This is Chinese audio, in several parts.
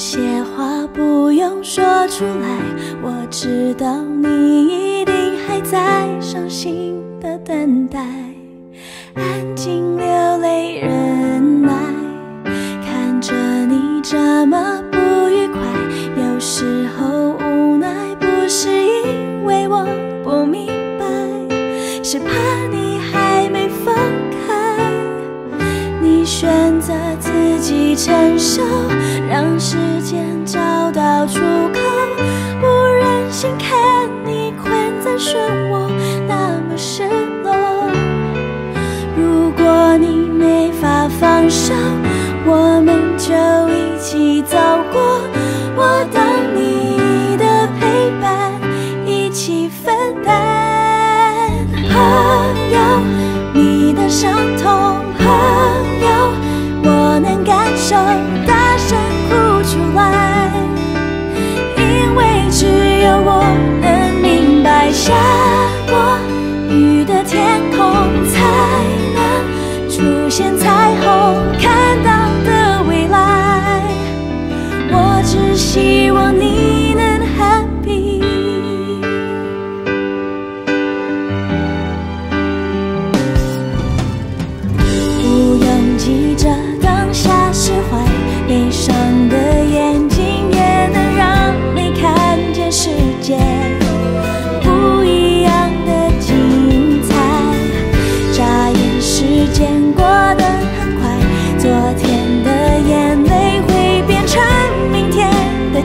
些话不用说出来，我知道你一定还在伤心的等待，安静流泪忍耐，看着你这么不愉快，有时候无奈不是因为我不明白，是怕你还没放开，你选择自己承受，让时间找到出口，不忍心看你困在漩涡，那么失落。如果你没法放手，我们就一起走过。我当你的陪伴，一起分担。朋友，你的伤痛，朋友，我能感受，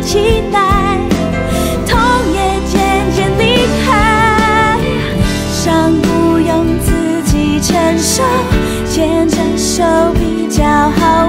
期待，痛也渐渐离开，伤不用自己承受，牵着手比较好。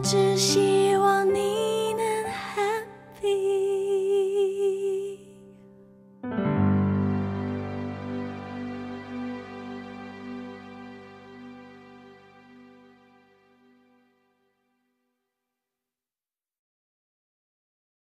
窒息